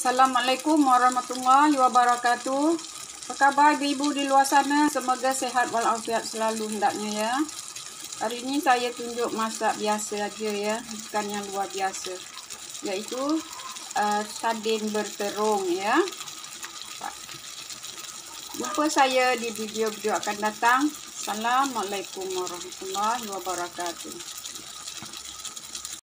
Assalamualaikum warahmatullahi wabarakatuh. Apa khabar ibu di luar sana? Semoga sehat walafiat selalu hendaknya ya. Hari ini saya tunjuk masak biasa aja ya, bukan yang luar biasa. Yaitu uh, eh, sardin berterung ya. Jumpa saya di video-video akan datang. Assalamualaikum warahmatullahi wabarakatuh.